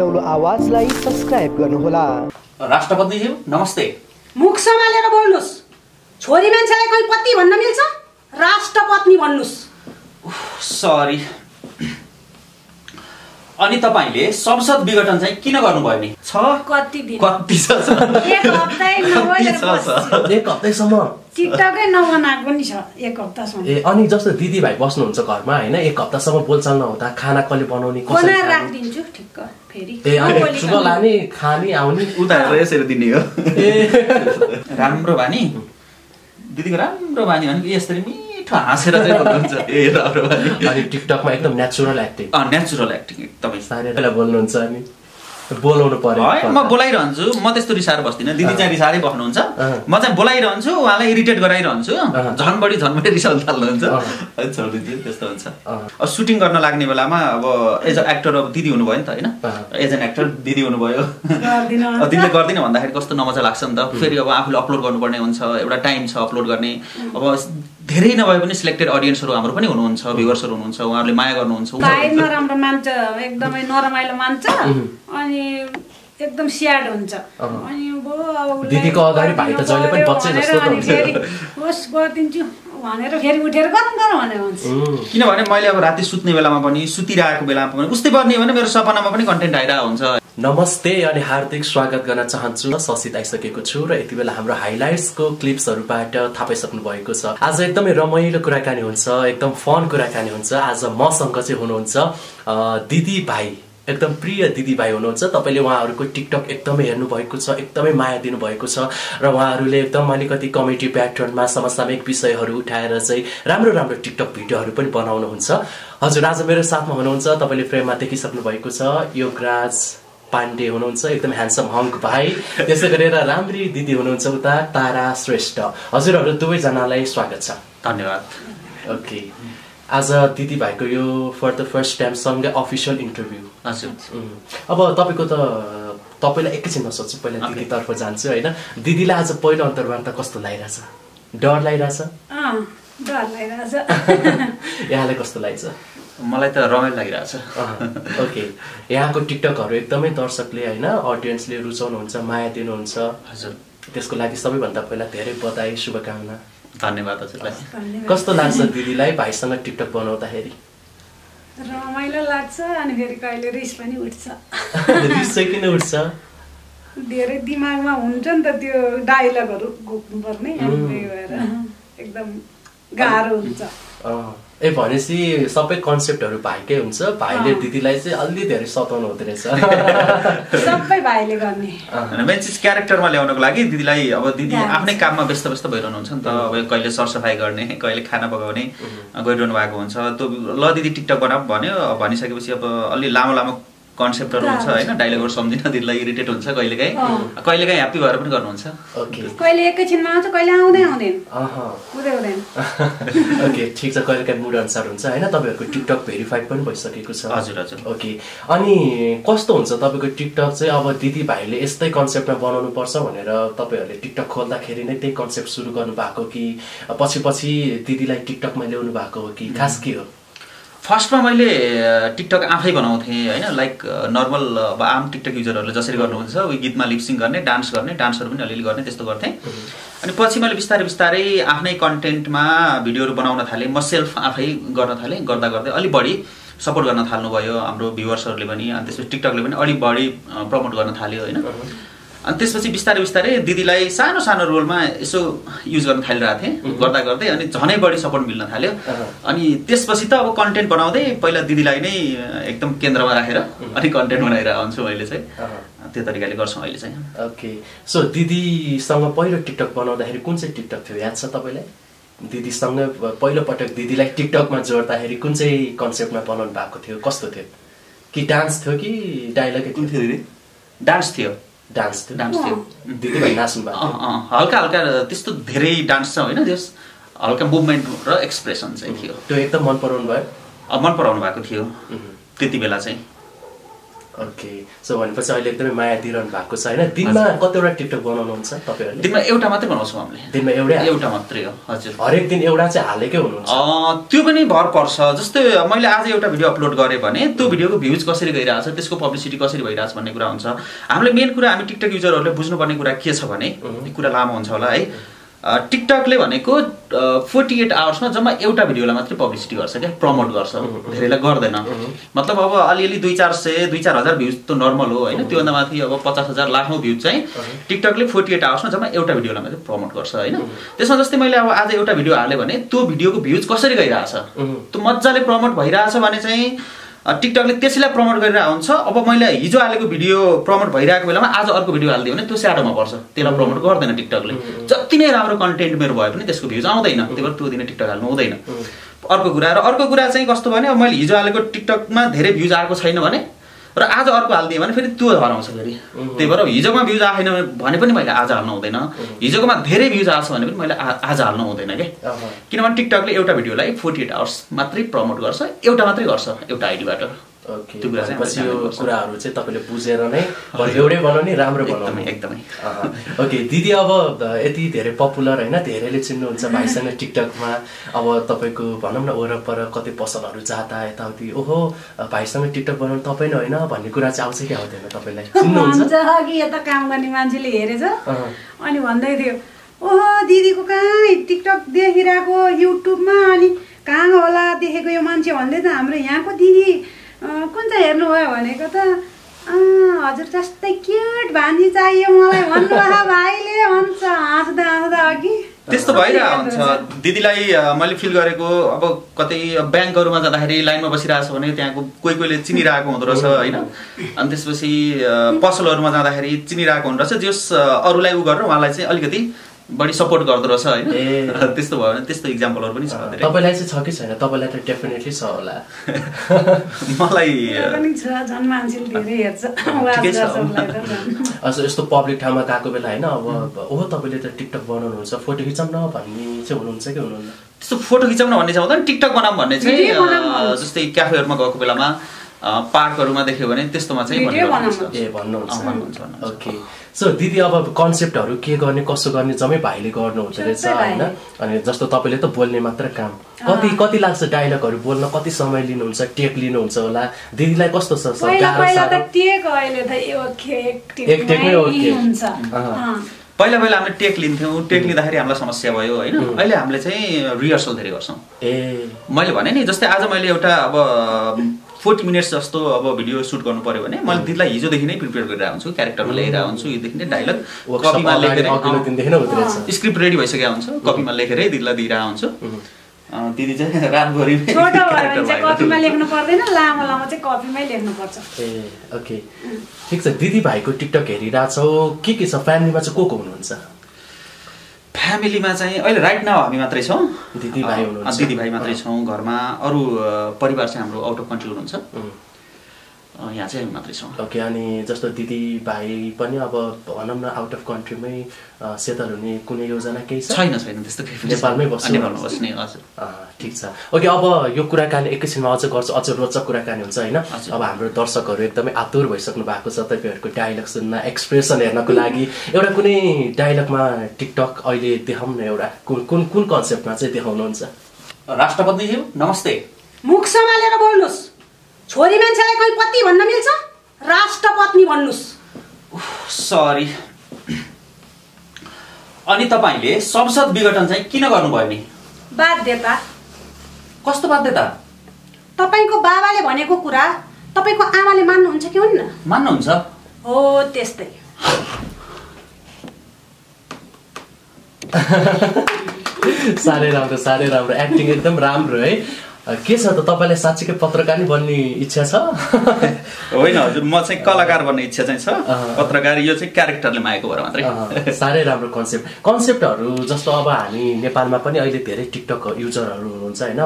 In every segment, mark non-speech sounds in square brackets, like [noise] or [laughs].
नौलो आवाजलाई सब्सक्राइब गर्नुहोला। राष्ट्रपतिज्यू नमस्ते। मुख सम्हालेर बोल्नुहोस्। छोरी मान्छेलाई कहीँ पति भन्न मिल्छ? राष्ट्रपत्नी भन्नुहोस्। सरी अनि तपाईँले संसद विघटन चाहिँ किन गर्नुभयो नि? छ? कति दिन? कति छ? एक हप्तैसम्म। टिकटकै नबनाएको नि छ एक हप्तासम्म। ए अनि जस्तो दिदीभाइ बस्नुहुन्छ घरमा होइन एक हप्तासम्म बोलचाल नहुँदा खाना कसले बनाउने बनाएर खाने? राखिदिन्छु ठिक्क फेरि। ए लाने खाने आउने। उता हेरेर यसरी दिने हो। ए। [laughs] राम्रो बानी। दिदीको राम्रो बानी भने यसरी मिठो हाँसेर चाहिँ बोल्नुहुन्छ अनि टिकटकमा एकदम नेचुरल एक्टिङ नेचुरल एक्टिङ एकदमै। बोल्नुहुन्छ अनि बोलाउनु पर्यो है म बोलाइरहन्छु। म त्यस्तो रिसाएर बस्दिनँ। दिदी चाहिँ रिसाएरै बस्नुहुन्छ। म चाहिँ बोलाइरहन्छु उहाँलाई इरिटेट गराइरहन्छु। झन् बढी झन् बढी रिसाउनु थाल्नुहुन्छ। छोडिदिन्छु त्यस्तो हुन्छ। सुटिङ गर्न लाग्ने बेलामा अब एज अ एक्टर अब दिदी हुनुभयो नि त होइन। एज एन एक्टर दिदी हुनुभयो। गर्दिनँ। अब दिदीले गर्दिनँ भन्दाखेरि कस्तो नमजा लाग्छ नि त। फेरि अब आफूले अपलोड गर्नुपर्ने हुन्छ एउटा टाइम छ अपलोड गर्ने। अब धेरै नभए पनि सिलेक्टेड अडियन्सहरू हाम्रो पनि हुनुहुन्छ भ्युवर्सहरू हुनुहुन्छ उहाँहरूले माया गर्नुहुन्छ एकदमै नरमाइलो मान्छ। अनि एकदम स्याड हुन्छ। अनि दिदीको अगाडि भाइ त जहिले पनि बच्चै जस्तो होस् गरिदिन्छु। भनेर फेरि उठेर गरौँ गरौँ भनेर भन्छ। किनभने मैले अब राति सुत्ने बेलामा पनि सुतिरहेको बेलामा पनि उस्तै गर्ने हो भने मेरो सपनामा पनि कन्टेन्ट आइरहेको हुन्छ। नमस्ते अनि हार्दिक स्वागत गर्न चाहन्छु ससित आइसकेको छु र यति बेला हाम्रो हाइलाइट्सको क्लिप्सहरूबाट थाहा पाइसक्नु भएको छ। आज एकदमै रमाइलो कुराकानी हुन्छ एकदम फन कुराकानी हुन्छ। आज मसँग चाहिँ हुनुहुन्छ दिदी भाइ। एकदम प्रिय दिदी भाइ हुनुहुन्छ। तपाईँले उहाँहरूको टिकटक एकदमै हेर्नुभएको छ एकदमै माया दिनुभएको छ र उहाँहरूले एकदम अलिकति कमेडी प्याटर्नमा समसामयिक विषयहरू उठाएर चाहिँ राम्रो राम्रो टिकटक भिडियोहरू पनि बनाउनुहुन्छ। हजुर आज मेरो साथमा हुनुहुन्छ तपाईँले फ्रेममा देखिसक्नु भएको छ योगराज पाण्डे हुनुहुन्छ एकदम ह्यान्डसम हङ्क भाइ। त्यसै गरेर राम्री दिदी हुनुहुन्छ उता तारा श्रेष्ठ। हजुरहरू दुवैजनालाई स्वागत छ। धन्यवाद। ओके आज दिदी भाइको यो फर द फर्स्ट टाइम सँगै अफिसियल इन्टरभ्यू हजुर। अब तपाईँको त तपाईँलाई एकैछिनमा सोध्छु पहिला दिदीतर्फ जान्छु होइन? दिदीलाई आज पहिलो अन्तर्वार्ता कस्तो लागिरहेछ? डर लागिरहेछ? अँ डर लागिरहेछ। [laughs] यहाँलाई कस्तो लाग्छ? मलाई त रमाइलो लागिरहेछ। ओके। यहाँको टिकटकहरू एकदमै दर्शकले होइन अडियन्सले रुचाउनुहुन्छ माया दिनुहुन्छ। हजुर। त्यसको लागि सबैभन्दा पहिला धेरै बधाई शुभकामना। धन्यवाद हजुरलाई। कस्तो लाग्छ दिदीलाई भाइसँग टिकटक बनाउँदाखेरि? रमाइलो लाग्छ अनि फेरि कहिले रिस पनि उठ्छ। [laughs] रिस चाहिँ किन उठ्छ? धेरै दिमागमा हुन्छ नि त त्यो डायलगहरू घोक्नुपर्ने. त्यही भएर एकदम गाह्रो हुन्छ। ए भनेपछि सबै कन्सेप्टहरू भाइकै हुन्छ। भाइले। दिदीलाई चाहिँ अलि धेरै सताउनु हुँदो रहेछ। [laughs] सबै भाइले गर्ने। मेन चिज क्यारेक्टरमा ल्याउनको लागि दिदीलाई अब दिदी. आफ्नै काममा व्यस्त व्यस्त भइरहनुहुन्छ नि त। अब कहिले सरसफाइ गर्ने कहिले खाना पकाउने गरिरहनु भएको हुन्छ। त्यो ल दिदी टिकटक बनाऊ भन्यो। भनिसकेपछि अब अलि लामो लामो कन्सेप्टहरू हुन्छ होइन? डाइलगहरू सम्झिन दिदीलाई इरिटेट हुन्छ कहिलेकाहीँ। कहिलेकाहीँ ह्याप्पी भएर पनि गर्नुहुन्छ। ओके कहिले एकैछिनमा आउँछ कहिले आउँदै आउँदैन। हुँदैन ओके [laughs] ठिक छ। कहिले काहीँ मुड अनुसार हुन्छ होइन? तपाईँहरूको टिकटक भेरिफाइड पनि भइसकेको छ। हजुर, हजुर। ओके अनि कस्तो हुन्छ तपाईँको टिकटक चाहिँ? अब दिदी भाइले यस्तै कन्सेप्टमा बनाउनु पर्छ भनेर तपाईँहरूले टिकटक खोल्दाखेरि नै त्यही कन्सेप्ट सुरु गर्नु भएको कि पछि पछि दिदीलाई टिकटकमा ल्याउनु भएको हो कि? खास के हो? फर्स्टमा मैले टिकटक आफै बनाउँथेँ होइन? लाइक नर्मल अब आम टिकटक युजरहरूले जसरी गर्नुहुन्छ उयो गीतमा लिपसिङ गर्ने डान्स गर्ने डान्सहरू पनि अलिअलि गर्ने त्यस्तो गर्थेँ। अनि पछि मैले बिस्तारै बिस्तारै आफ्नै कन्टेन्टमा भिडियोहरू बनाउन थालेँ म सेल्फ आफै गर्न थालेँ गर्दा गर्दै अलिक बढी सपोर्ट गर्न थाल्नुभयो हाम्रो भ्युवर्सहरूले पनि अनि त्यसपछि टिकटकले पनि अलिक बढी प्रमोट गर्न थाल्यो होइन? अनि त्यसपछि बिस्तारै बिस्तारै दिदीलाई सानो सानो रोलमा यसो युज गर्न थालिरहेको थिएँ गर्दा गर्दै अनि झनै बढी सपोर्ट मिल्न थाल्यो। अनि त्यसपछि त अब कन्टेन्ट बनाउँदै पहिला दिदीलाई नै एकदम केन्द्रमा राखेर अनि कन्टेन्ट बनाइरहेको हुन्छु मैले चाहिँ। त्यो तरिकाले गर्छौँ अहिले चाहिँ। ओके। सो दिदीसँग पहिलो टिकटक बनाउँदाखेरि कुन चाहिँ टिकटक थियो? याद छ तपाईँलाई? दिदीसँग पहिलो पटक दिदीलाई टिकटकमा जोड्दाखेरि कुन चाहिँ कन्सेप्टमा बनाउनु भएको थियो? कस्तो थियो? कि डान्स थियो कि डाइलगै थियो थियो? दिदी? डान्स थियो। डान्स थियो डान्स थियो। दिदीभाइ नाच्नु भएको हल्का हल्का त्यस्तो धेरै डान्स छ होइन त्यस हल्का मुभमेन्ट र एक्सप्रेसन चाहिँ थियो। त्यो एकदम मन पराउनु भयो। मन पराउनु भएको थियो। त्यति बेला चाहिँ। ओके सो भनेपछि अहिले एकदमै माया दिइरहनु भएको छ होइन? दिनमा कतिवटा टिकटक बनाउनुहुन्छ तपाईँहरूले? दिनमा एउटा मात्रै बनाउँछौँ हामीले। दिनमा एउटै? एउटा मात्रै हो हजुर। हरेक दिन एउटा चाहिँ हालेकै हुनुहुन्छ। त्यो पनि भर पर्छ। जस्तै मैले आज एउटा भिडियो अपलोड गरेँ भने त्यो भिडियोको भ्युज कसरी गइरहेछ त्यसको पब्लिसिटी कसरी भइरहेछ भन्ने कुरा हुन्छ। हामीले मेन कुरा हामी टिकटक युजरहरूले बुझ्नुपर्ने कुरा के छ भने कुरा लामो हुन्छ होला है? टिकटकले भनेको फोर्टी एट आवर्समा जम्मा एउटा भिडियोलाई मात्रै पब्लिसिटी गर्छ क्या प्रमोट गर्छ। धेरैलाई गर्दैन। मतलब अब अलिअलि दुई चार सय दुई चार हजार भ्युज त नर्मल हो होइन? त्योभन्दा माथि अब पचास हजार लाखौँ भ्युज चाहिँ टिकटकले फोर्टी एट आवर्समा जम्मा एउटा भिडियोलाई मात्रै प्रमोट गर्छ होइन? त्यसमा जस्तै मैले अब आज एउटा भिडियो हालेँ भने त्यो भिडियोको भ्युज कसरी गइरहेछ? त्यो मजाले प्रमोट भइरहेछ भने चाहिँ टिकटकले त्यसैलाई प्रमोट गरिरहेको हुन्छ अब मैले हिजो हालेको भिडियो प्रमोट भइरहेको बेलामा आज अर्को भिडियो हालिदियो भने त्यो स्याडोमा पर्छ। त्यसलाई प्रमोट गर्दैन टिकटकले। जति नै राम्रो कन्टेन्ट मेरो भए पनि त्यसको भ्युज आउँदैन। त्यही भएर त्यो दिन टिकटक हाल्नु हुँदैन। अर्को कुरा र अर्को कुरा चाहिँ कस्तो भने अब मैले हिजो हालेको टिकटकमा धेरै भ्युज आएको छैन भने र आज अर्को हालिदिएँ भने फेरि त्यो हराउँछ फेरि। त्यही भएर हिजोमा भ्युज आएन भने पनि मैले आज हाल्नु हुँदैन। हिजोकोमा धेरै भ्युज आएको छ भने पनि मैले आज हाल्नु हुँदैन क्या। किनभने टिकटकले एउटा भिडियोलाई फोर्टी एट आवर्स मात्रै प्रमोट गर्छ एउटा मात्रै गर्छ एउटा आइडीबाट त्यो कुरा चाहिँ यो। कुराहरू चाहिँ तपाईँले बुझेर नै एउटै बनाउने राम्रो एकदमै बनाउने एकदमै। ओके दिदी अब यति धेरै पपुलर होइन धेरैले चिन्नुहुन्छ [laughs] भाइसँग टिकटकमा। अब तपाईँको भनौँ न वरपर कतै पसलहरू जाँदा यताउति ओहो भाइसँग टिकटक बनाउनु तपाईँ नै होइन भन्ने कुरा चाहिँ आउँछ कि आउँदैन तपाईँलाई? [laughs] कि यता काम गर्ने मान्छेले हेरेछ। अनि भन्दै थियो ओहो दिदीको कहाँ टिकटक देखिरहेको युट्युबमा अनि कहाँ होला देखेको यो मान्छे भन्दै त हाम्रो यहाँको दिदी। कुन चाहिँ हेर्नुभयो भनेको त हजुर जस्तै क्युट भान्जी चाहियो मलाई भन्नुभयो भाइले भन्छ हाँस्दा हाँस्दा अघि। त्यस्तो भइरहेको हुन्छ दिदीलाई मैले फिल गरेको अब कतै ब्याङ्कहरूमा जाँदाखेरि लाइनमा बसिरहेको छ भने त्यहाँको कोही कोहीले चिनिरहेको हुँदो रहेछ होइन? अनि त्यसपछि पसलहरूमा जाँदाखेरि चिनिरहेको हुँदो रहेछ जस अरूलाई उ गरेर उहाँलाई चाहिँ अलिकति बढी सपोर्ट गर्दो रहेछ होइन। [laughs] त्यस्तो भयो भने त्यस्तो इक्जाम्पलहरू पनि छ तपाईँलाई चाहिँ छ कि छैन? तपाईँलाई त डेफिनेटली छ होला। मलाई यस्तो पब्लिक ठाउँमा गएको बेला होइन अब ओहो तपाईँले त टिकटक बनाउनुहुन्छ फोटो खिचाउँ न भन्ने चाहिँ हुनुहुन्छ कि हुनुहुन्न? त्यस्तो फोटो खिचाउन भन्ने चाहिँ हुँदैन टिकटक बनाऊँ भन्ने चाहिँ। जस्तै क्याफेहरूमा गएको बेलामा। पार्कहरूमा देख्यो भने त्यस्तोमा चाहिँ। गर्नुहुन्छ। ए भन्नुहुन्छ। ओके। सो दिदी अब कन्सेप्टहरू के गर्ने कसो गर्ने जम्मै भाइले गर्नु हुँदो रहेछ। होइन? अनि जस्तो तपाईँले त बोल्ने मात्र काम। कति कति लाग्छ डायलगहरू बोल्न? कति समय लिनुहुन्छ? टेक लिनुहुन्छ होला। दिदीलाई कस्तो छ। पहिला पहिला हामीले टेक लिन्थ्यौँ। टेक लिँदाखेरि हामीलाई समस्या भयो होइन? अहिले हामीले चाहिँ रिहर्सल धेरै गर्छौँ। ए। मैले भने नि जस्तै आज मैले एउटा अब फोर्टी मिनट्स जस्तो अब भिडियो सुट गर्नु पर्यो भने मैले दिदीलाई हिजोदेखि नै प्रिपेयर गरिरहेको हुन्छु क्यारेक्टरमा ल्याइरहेको हुन्छु योदेखि नै डाइलग कपीमा लेखेर स्क्रिप्ट रेडी भइसकेको हुन्छ कपीमा लेखेरै दिदीलाई दिइरहेको हुन्छु दिदी चाहिँ [laughs] रातभरि नै छोटो भयो भने character चाहिँ भएर कपीमा लेख्नु पर्दैन लामो लामो चाहिँ कपीमै लेख्नुपर्छ ए ओके ठिक छ दिदी भाइको टिकटक हेरिरहेछौ के के छ? फ्यामिलीमा चाहिँ को को हुनुहुन्छ? फ्यामिलीमा चाहिँ अहिले राइट नाउ हामी मात्रै छौँ। दिदी भाइ अँ, हुनुहुन्छ। दिदी भाइ मात्रै छौँ। घरमा अरू परिवार चाहिँ हाम्रो आउट अफ कन्ट्री हुनुहुन्छ। यहाँ चाहिँ हामी मात्रै छौँ। ओके अनि जस्तो दिदी भाइ पनि अब भनौँ न आउट अफ कन्ट्रीमै सेटल हुने कुनै योजना केही छ? छैन छैन त्यस्तो केही। नेपालमै बस्नु नेपालमा बस्ने हजुर। अँ, ठिक छ। ओके अब यो कुराकानी एकैछिनमा अझ गर्छु अझ रोचक कुराकानी हुन्छ होइन। अब हाम्रो दर्शकहरू एकदमै आतुर भइसक्नु भएको छ तपाईँहरूको डायलग सुन्न एक्सप्रेसन हेर्नको लागि। एउटा कुनै डायलगमा टिकटक अहिले देखाउँ न एउटा? कुन कुन कुन कन्सेप्टमा चाहिँ देखाउनुहुन्छ? राष्ट्रपतिज्यू नमस्ते। मुख सम्हालेर बोल्नुहोस्। छोरी मान्छेलाई कहीँ पति भन्न मिल्छ? राष्ट्रपत्नी भन्नुहोस् सरी अनि तपाईँले संसद विघटन चाहिँ किन गर्नुभयो नि? बाध्यता। कस्तो बाध्यता? तपाईँको बाबाले भनेको कुरा तपाईँको आमाले मान्नुहुन्छ कि हुन्न? मान्नुहुन्छ। हो त्यस्तै। [laughs] साह्रै राम्रो साह्रै राम्रो। एक्टिङ एकदम राम्रो है। के छ त तपाईँलाई साँच्चीकै पत्रकार नै बन्ने इच्छा छ? होइन हजुर म चाहिँ कलाकार बन्ने इच्छा चाहिँ छ। पत्रकार यो चाहिँ क्यारेक्टरले मागेको भएर मात्रै। साह्रै राम्रो कन्सेप्ट कन्सेप्टहरू जस्तो अब हामी नेपालमा पनि अहिले धेरै टिकटक युजरहरू हुनुहुन्छ होइन?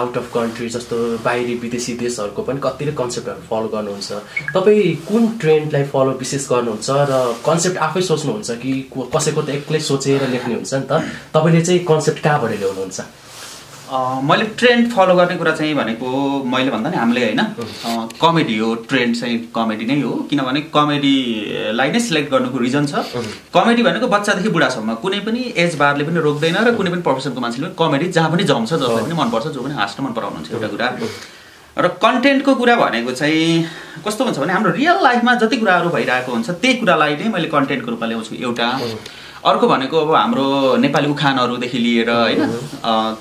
आउट अफ कन्ट्री जस्तो बाहिरी विदेशी देशहरूको पनि कतिले कन्सेप्टहरू फलो गर्नुहुन्छ। तपाईँ कुन ट्रेन्डलाई फलो विशेष गर्नुहुन्छ र कन्सेप्ट आफै सोच्नुहुन्छ कि कसैको त एक्लै सोचेर लेख्ने हुन्छ नि त? तपाईँले चाहिँ कन्सेप्ट कहाँबाट ल्याउनुहुन्छ? मैले ट्रेन्ड फलो गर्ने कुरा चाहिँ भनेको मैले भन्दा नि हामीले होइन कमेडी हो ट्रेन्ड चाहिँ कमेडी नै हो किनभने कमेडीलाई नै सिलेक्ट गर्नुको रिजन छ। कमेडी भनेको बच्चादेखि बुढासम्म कुनै पनि एज बारले पनि रोक्दैन र कुनै पनि प्रोफेसनको मान्छेले पनि कमेडी जहाँ पनि जम्छ जसलाई पनि मनपर्छ जो पनि हाँस्न मन पराउनुहुन्छ एउटा कुरा। र कन्टेन्टको कुरा भनेको चाहिँ कस्तो हुन्छ भने हाम्रो रियल लाइफमा जति कुराहरू भइरहेको हुन्छ त्यही कुरालाई नै मैले कन्टेन्टको रूपमा ल्याउँछु एउटा। अर्को भनेको अब हाम्रो नेपाली उखानहरूदेखि लिएर होइन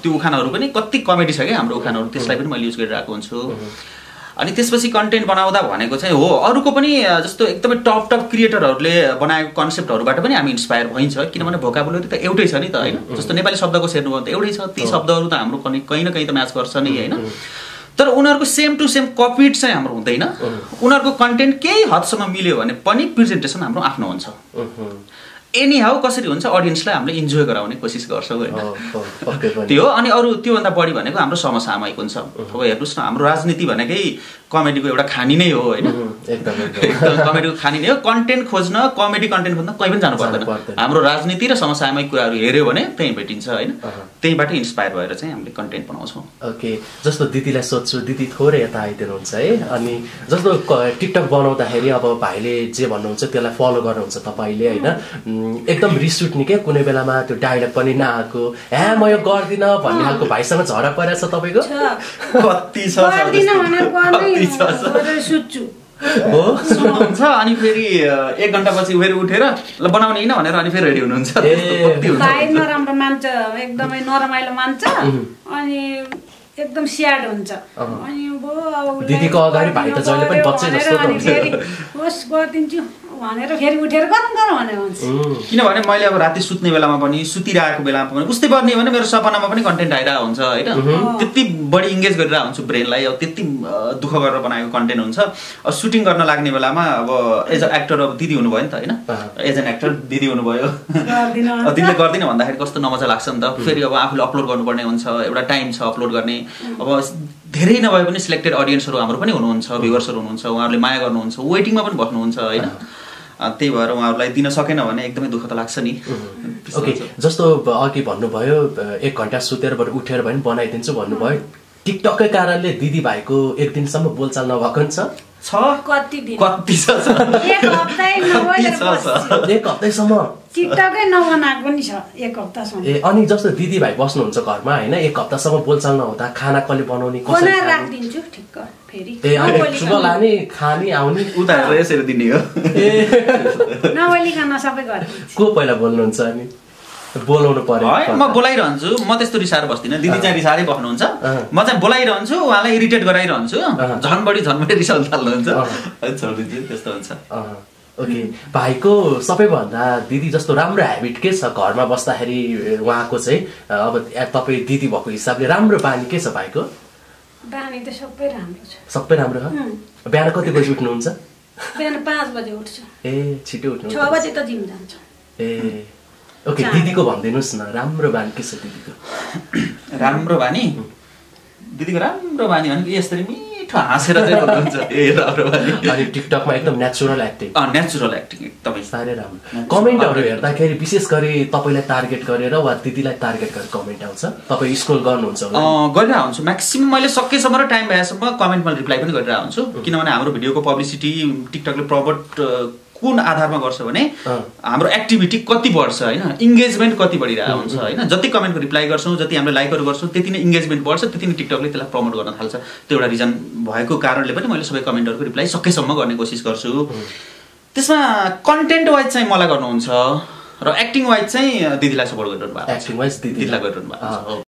त्यो उखानहरू पनि कति कमेडी छ क्या हाम्रो उखानहरू त्यसलाई पनि मैले युज गरिरहेको हुन्छु। अनि त्यसपछि कन्टेन्ट बनाउँदा भनेको चाहिँ हो अरूको पनि जस्तो एकदमै टप टप क्रिएटरहरूले बनाएको कन्सेप्टहरूबाट पनि हामी इन्सपायर भइन्छ किनभने भोकाबुलरी त एउटै छ नि त होइन? जस्तो नेपाली शब्दको हेर्नुभयो भने त एउटै छ ती शब्दहरू त हाम्रो कहीँ कहीँ न कहीँ त म्याच गर्छ नि होइन? तर उनीहरूको सेम टु सेम कपिड चाहिँ हाम्रो हुँदैन। उनीहरूको कन्टेन्ट केही हदसम्म मिल्यो भने पनि प्रेजेन्टेसन हाम्रो आफ्नो हुन्छ। एनी हाउ कसरी हुन्छ अडियन्सलाई हामीले इन्जोय गराउने कोसिस गर्छौँ होइन। त्यो अनि अरू त्योभन्दा बढी भनेको हाम्रो समसामयिक हुन्छ। अब हेर्नुहोस् न हाम्रो राजनीति भनेकै कमेडीको एउटा खानी नै हो होइन? एकदम कमेडीको खानी नै हो। कन्टेन्ट खोज्न कमेडी कन्टेन्ट खोज्न कहीँ पनि जानु पर्दैन। हाम्रो राजनीति र समसामयिक कुराहरू हेऱ्यो भने त्यहीँ भेटिन्छ होइन। त्यहीँबाट इन्सपायर भएर चाहिँ हामीले कन्टेन्ट बनाउँछौँ। ओके जस्तो दिदीलाई सोध्छु दिदी थोरै यता आइदिनुहुन्छ है? अनि जस्तो क- टिकटक बनाउँदाखेरि अब भाइले जे भन्नुहुन्छ त्यसलाई फलो गर्नुहुन्छ तपाईँले होइन? एकदम रिस उठ्ने क्या कुनै बेलामा त्यो डाइलग पनि नआएको ह्या म यो गर्दिनँ भन्ने खालको भाइसँग झगडा परेको छ तपाईँको? छ। कति छ गर्दिनँ भनेर गर्नै कति छ। छ। गरेर सुत्छु। हो? हुन्छ अनि फेरि एक घन्टापछि फेरि उठेर ल बनाउने होइन भनेर अनि फेरि रेडी हुनुहुन्छ। नराम्रो मान्छ एकदमै नरमाइलो मान्छ। अनि एकदम स्याड हुन्छ। अनि अब दिदीको अगाडि भाइ त जहिले पनि बच्चै जस्तो हुन्छ। होस् गरिदिन्छु। भनेर फेरि उठेर गरौँ गरौँ भने भन्छ। किनभने मैले अब राति सुत्ने बेलामा पनि सुतिरहेको बेलामा पनि उस्तै गर्ने हो भने मेरो सपनामा पनि कन्टेन्ट आइरहेको हुन्छ होइन? त्यति बढी इङ्गेज गरिरहेको हुन्छु ब्रेनलाई अब त्यति दुःख गरेर बनाएको कन्टेन्ट हुन्छ। अब सुटिङ गर्न लाग्ने बेलामा अब एज अ एक्टर अब दिदी हुनुभयो नि त होइन। एज एन एक्टर दिदी हुनुभयो। दिदीले गर्दिनँ भन्दाखेरि कस्तो नमजा लाग्छ नि त। फेरि अब आफूले अपलोड गर्नुपर्ने हुन्छ एउटा टाइम छ अपलोड गर्ने। अब धेरै नभए पनि सिलेक्टेड अडियन्सहरू हाम्रो पनि हुनुहुन्छ भ्युवर्सहरू हुनुहुन्छ उहाँहरूले माया गर्नुहुन्छ वेटिङमा पनि बस्नुहुन्छ होइन? त्यही भएर उहाँहरूलाई दिन सकेन भने एकदमै दुःख त लाग्छ नि। ओके। जस्तो अघि भन्नुभयो एक घन्टा सुतेर बरु उठेर भए पनि बनाइदिन्छु भन्नुभयो। टिकटककै कारणले दिदी भाइको एक दिनसम्म बोलचाल नभएको नि छ। छ कति दिन? कति छ? एक हप्तैसम्म? टिकटकै नबनाएको पनि छ एक हप्तासम्म। ए अनि जस्तो दिदी भाइ बस्नुहुन्छ घरमा होइन एक हप्तासम्म बोलचाल नहुँदा खाना कसले बनाउने? राखिदिन्छु ठिक्क। लाने खाने आउने। यसरी दिने हो। सबै को पहिला बोल्नुहुन्छ अनि? बोलाउनु पर्यो। है म बोलाइरहन्छु। म त्यस्तो रिसाएर बस्दिनँ। दिदी चाहिँ रिसाएरै बस्नुहुन्छ। म चाहिँ बोलाइरहन्छु उहाँलाई इरिटेट गराइरहन्छु। झन् बढी झन् बढी रिसाउनु थाल्नुहुन्छ। छोडिदिन्छु त्यस्तो हुन्छ। ओके। भाइको सबैभन्दा दिदी जस्तो राम्रो ह्याबिट के छ घरमा बस्दाखेरि उहाँको चाहिँ अब तपाईँ दिदी भएको हिसाबले राम्रो बानी के छ भाइको? बानी त सबै राम्रो छ। सबै राम्रो छ बिहान कति बजी उठ्नुहुन्छ? बिहान पाँच बजे उठ्छु। ए छिटो छ उठ्नुहुन्छ बजे त जिम जान्छु। ए ओके। दिदीको भनिदिनुहोस् न राम्रो बानी के छ दिदीको? [coughs] राम्रो बानी दिदीको राम्रो बानी भनेको यसरी मिठो हाँसेर चाहिँ [laughs] अनि टिकटकमा एकदम नेचुरल एक्टिङ नेचुरल एक्टिङ एकदमै। साह्रै राम्रो। कमेन्टहरू हेर्दाखेरि विशेष गरी तपाईँलाई टार्गेट गरेर वा दिदीलाई टार्गेट गरेर कमेन्ट आउँछ। तपाईँ स्क्रोल गर्नुहुन्छ गरिरहेको हुन्छु म्याक्सिमम् मैले सकेसम्म र टाइम भएसम्म कमेन्टमा रिप्लाई पनि गरिरहेको हुन्छु किनभने हाम्रो भिडियोको पब्लिसिटी टिकटकले प्रमोट कुन आधारमा गर्छ भने। हाम्रो एक्टिभिटी कति बढ्छ होइन? इङ्गेजमेन्ट कति बढिरहेको हुन्छ होइन? जति कमेन्टको रिप्लाई गर्छौँ जति हामीले लाइकहरू गर्छौँ त्यति नै इङ्गेजमेन्ट बढ्छ त्यति नै टिकटकले त्यसलाई प्रमोट गर्न थाल्छ। त्यो एउटा रिजन भएको कारणले पनि मैले सबै कमेन्टहरूको रिप्लाई सकेसम्म गर्ने कोसिस गर्छु। त्यसमा कन्टेन्ट वाइज चाहिँ मलाई गर्नुहुन्छ र एक्टिङ वाइज चाहिँ दिदीलाई सपोर्ट गरिरहनु भएको दिदीलाई गरिरहनु भएको।